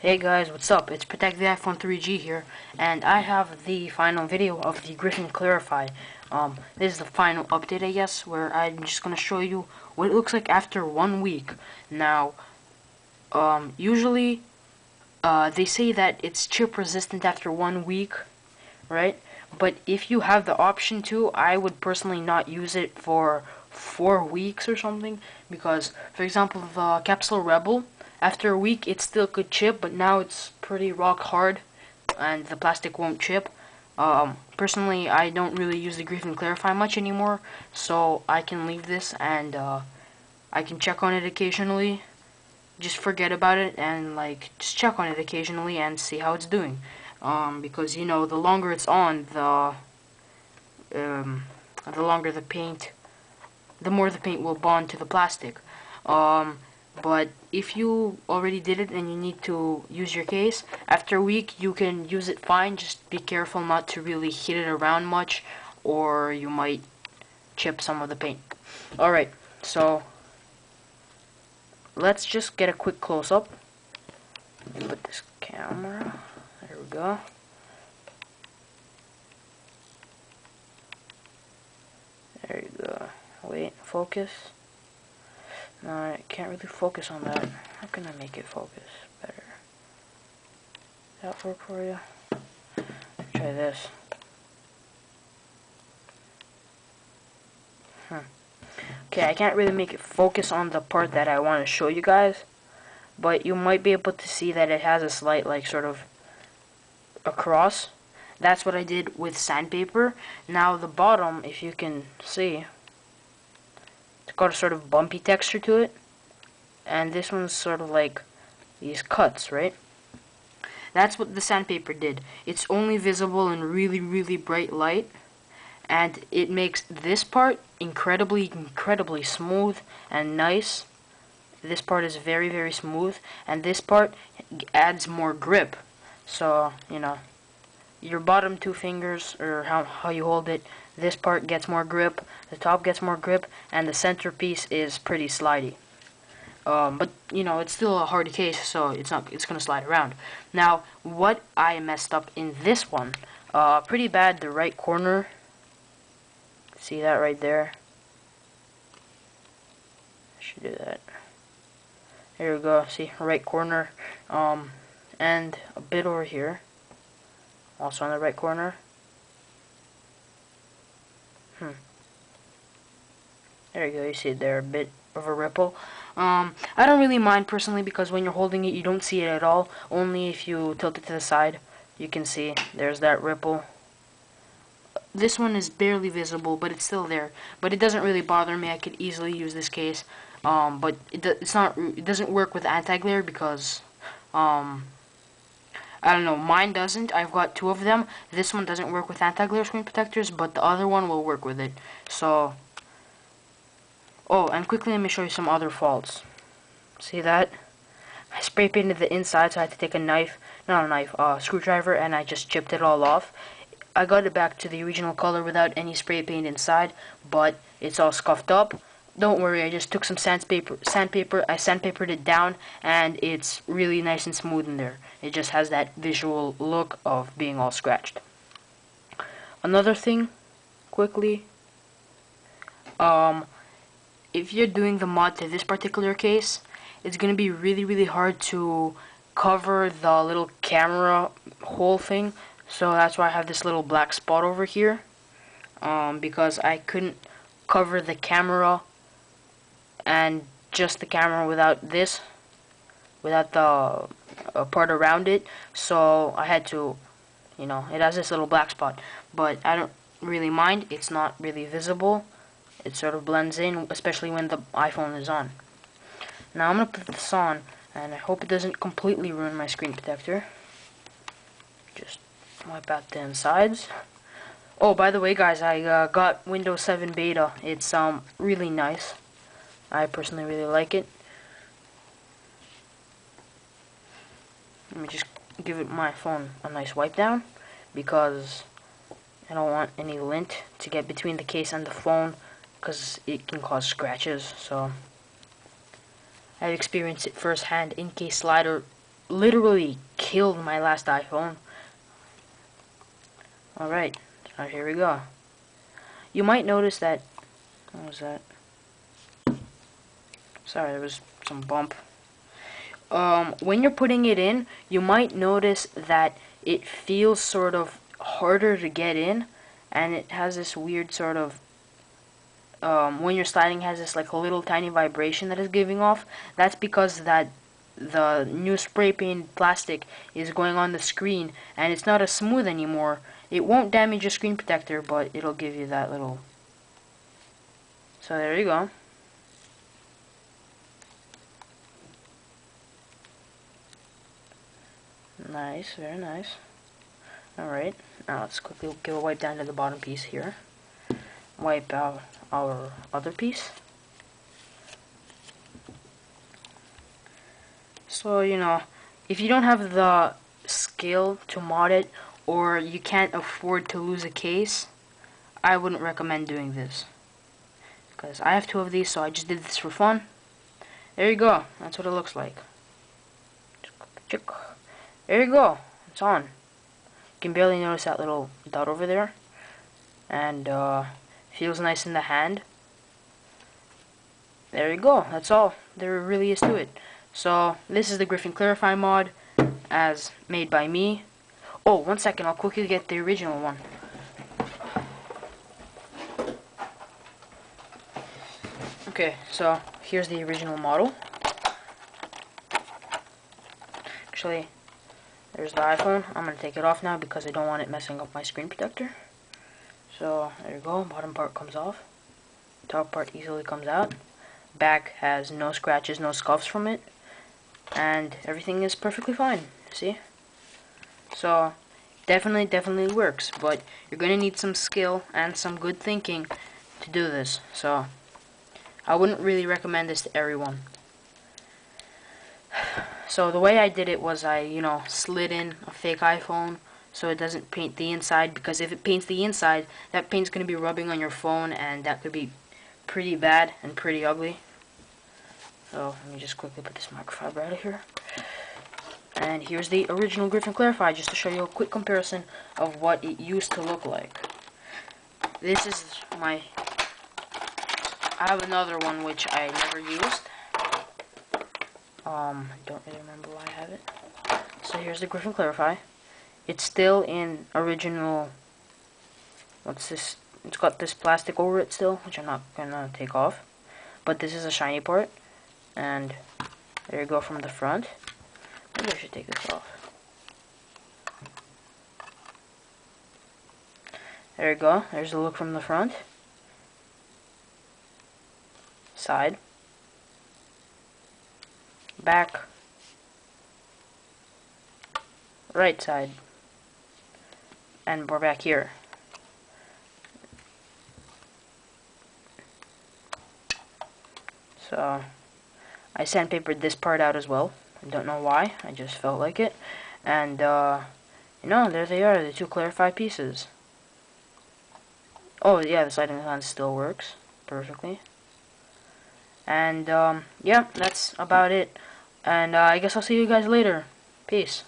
Hey guys, what's up? It's Protect the iPhone 3G here, and I have the final video of the Griffin Clarifi. Um, this is the final update, I guess, where I'm just gonna show you what it looks like after one week. Now, um, usually, uh, they say that it's chip resistant after one week, right? But if you have the option to, I would personally not use it for four weeks or something, because, for example, the Capsule Rebel, after a week, it still could chip, but now it's pretty rock hard, and the plastic won't chip. Um, personally, I don't really use the Griffin Clarifi much anymore, so I can leave this and uh, I can check on it occasionally. Just forget about it and like just check on it occasionally and see how it's doing. Um, because you know, the longer it's on, the um, the longer the paint, the more the paint will bond to the plastic. Um, but if you already did it and you need to use your case after a week you can use it fine. Just be careful not to really hit it around much or you might chip some of the paint. Alright so let's just get a quick close-up. Put this camera there we go. There you go. Wait focus no, I can't really focus on that. How can I make it focus better? That work for you? Try this. Hmm. Okay, I can't really make it focus on the part that I want to show you guys, but you might be able to see that it has a slight, like, sort of across. That's what I did with sandpaper. Now the bottom, if you can see, got a sort of bumpy texture to it. And this one's sort of like these cuts, right? That's what the sandpaper did. It's only visible in really, really bright light. And it makes this part incredibly, incredibly smooth and nice. This part is very, very smooth. And this part adds more grip. So, you know, your bottom two fingers, or how, how you hold it, this part gets more grip, the top gets more grip, and the centerpiece is pretty slidey. Um, but you know it's still a hard case, so it's not it's gonna slide around. Now, what I messed up in this one, uh, pretty bad. The right corner. See that right there? I should do that. There we go. See right corner, um, and a bit over here. Also on the right corner. There you go, you see there a bit of a ripple. Um, I don't really mind personally because when you're holding it you don't see it at all. Only if you tilt it to the side you can see there's that ripple. This one is barely visible but it's still there. But it doesn't really bother me. I could easily use this case. Um, but it, it's not, it doesn't work with anti-glare because um, I don't know, mine doesn't. I've got two of them. This one doesn't work with anti-glare screen protectors, but the other one will work with it. So, oh, and quickly let me show you some other faults. See that? I spray painted the inside, so I had to take a knife, not a knife, a uh, screwdriver, and I just chipped it all off. I got it back to the original color without any spray paint inside, but it's all scuffed up. Don't worry, I just took some sandpaper, sandpaper, I sandpapered it down, and it's really nice and smooth in there. It just has that visual look of being all scratched. Another thing, quickly, um, if you're doing the mod to this particular case, it's going to be really, really hard to cover the little camera hole thing. So that's why I have this little black spot over here. Um, because I couldn't cover the camera and just the camera without this without the uh, part around it so I had to you know it has this little black spot but I don't really mind it's not really visible it sort of blends in especially when the iPhone is on. Now I'm gonna put this on and I hope it doesn't completely ruin my screen protector. Just wipe out the insides oh by the way guys I uh, got Windows 7 beta. It's um really nice. I personally really like it. Let me just give it my phone a nice wipe down because I don't want any lint to get between the case and the phone because it can cause scratches so I've experienced it firsthand Incase Slider literally killed my last iPhone. Alright, so here we go. You might notice that... What was that? Sorry, there was some bump. Um, when you're putting it in, you might notice that it feels sort of harder to get in, and it has this weird sort of um, when you're sliding has this like a little tiny vibration that is giving off. That's because that the new spray paint plastic is going on the screen and it's not as smooth anymore. It won't damage your screen protector, but it'll give you that little. So there you go. Nice, very nice. Alright, now let's quickly give a wipe down to the bottom piece here. Wipe out our other piece. So, you know, if you don't have the skill to mod it, or you can't afford to lose a case, I wouldn't recommend doing this. Because I have two of these, so I just did this for fun. There you go. That's what it looks like. There you go. It's on. You can barely notice that little dot over there. And, uh, feels nice in the hand. There you go. That's all there really is to it. So, this is the Griffin Clarifi mod, as made by me. Oh, one second. I'll quickly get the original one. Okay, so here's the original model. Actually, there's the iPhone. I'm going to take it off now because I don't want it messing up my screen protector. So, there you go. Bottom part comes off. Top part easily comes out. Back has no scratches, no scuffs from it. And everything is perfectly fine. See? So, definitely, definitely works. But you're going to need some skill and some good thinking to do this. So, I wouldn't really recommend this to everyone. So the way I did it was I, you know, slid in a fake iPhone so it doesn't paint the inside because if it paints the inside, that paint's going to be rubbing on your phone and that could be pretty bad and pretty ugly. So let me just quickly put this microfiber out of here. And here's the original Griffin Clarifi just to show you a quick comparison of what it used to look like. This is my... I have another one which I never used. Um, don't really remember why I have it. So here's the Griffin Clarifi. It's still in original, what's this, it's got this plastic over it still, which I'm not gonna take off. But this is a shiny part, and there you go from the front. Maybe I should take this off. There you go, there's a look from the front. Side back, right side, and we're back here. So, I sandpapered this part out as well. I don't know why, I just felt like it. And, uh, you know, there they are, the two clarified pieces. Oh, yeah, the sliding on still works perfectly. And, um, yeah, that's about it. And uh, I guess I'll see you guys later. Peace.